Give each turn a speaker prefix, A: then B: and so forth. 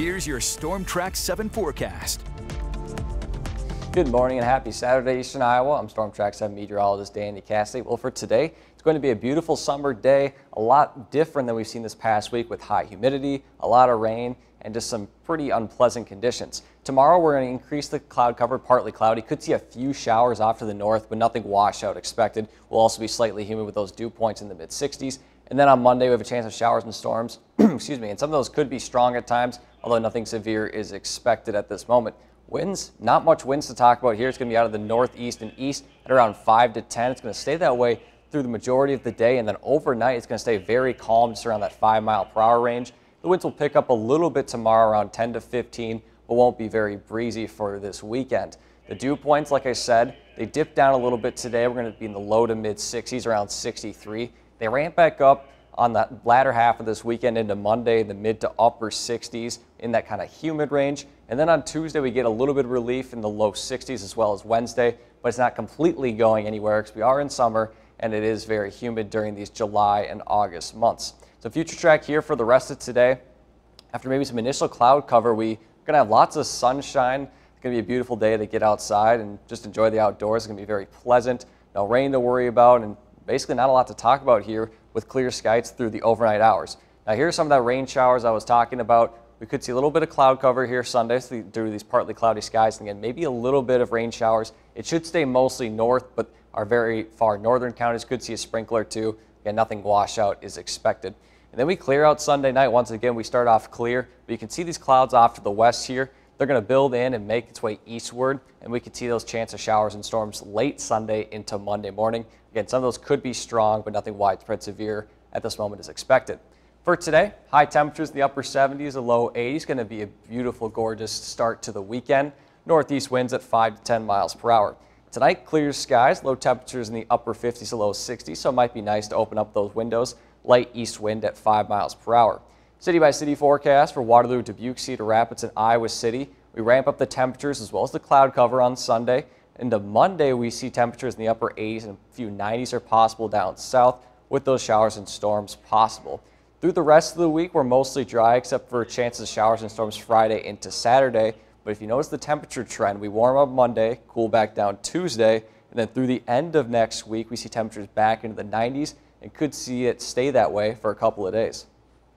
A: Here's your Storm Track 7 forecast.
B: Good morning and happy Saturday, Eastern Iowa. I'm Storm Track 7 meteorologist Danny Cassidy. Well, for today, it's going to be a beautiful summer day, a lot different than we've seen this past week with high humidity, a lot of rain, and just some pretty unpleasant conditions. Tomorrow, we're going to increase the cloud cover, partly cloudy. Could see a few showers off to the north, but nothing washout expected. We'll also be slightly humid with those dew points in the mid 60s. And then on Monday, we have a chance of showers and storms. Excuse me. And some of those could be strong at times, although nothing severe is expected at this moment. Winds, not much winds to talk about here. It's going to be out of the northeast and east at around 5 to 10. It's going to stay that way through the majority of the day, and then overnight it's going to stay very calm, just around that 5 mile per hour range. The winds will pick up a little bit tomorrow, around 10 to 15, but won't be very breezy for this weekend. The dew points, like I said, they dipped down a little bit today. We're going to be in the low to mid 60s, around 63. They ramp back up on the latter half of this weekend into Monday, the mid to upper 60s in that kind of humid range. And then on Tuesday, we get a little bit of relief in the low 60s as well as Wednesday, but it's not completely going anywhere because we are in summer and it is very humid during these July and August months. So future track here for the rest of today. After maybe some initial cloud cover, we're going to have lots of sunshine. It's going to be a beautiful day to get outside and just enjoy the outdoors. It's going to be very pleasant. No rain to worry about and basically not a lot to talk about here with clear skies through the overnight hours. Now here's some of that rain showers I was talking about. We could see a little bit of cloud cover here Sunday through these partly cloudy skies. And again, maybe a little bit of rain showers. It should stay mostly north, but our very far northern counties could see a sprinkler too. Again, nothing washout is expected. And then we clear out Sunday night. Once again, we start off clear, but you can see these clouds off to the west here. They're going to build in and make its way eastward, and we could see those chance of showers and storms late Sunday into Monday morning. Again, some of those could be strong, but nothing widespread severe at this moment is expected. For today, high temperatures in the upper 70s, a low 80s. Going to be a beautiful, gorgeous start to the weekend. Northeast winds at 5 to 10 miles per hour. Tonight, clear skies, low temperatures in the upper 50s to low 60s, so it might be nice to open up those windows. Light east wind at 5 miles per hour. City by city forecast for Waterloo, Dubuque, Cedar Rapids, and Iowa City. We ramp up the temperatures as well as the cloud cover on Sunday. Into Monday, we see temperatures in the upper 80s and a few 90s are possible down south with those showers and storms possible. Through the rest of the week, we're mostly dry except for chances of showers and storms Friday into Saturday. But if you notice the temperature trend, we warm up Monday, cool back down Tuesday, and then through the end of next week, we see temperatures back into the 90s and could see it stay that way for a couple of days.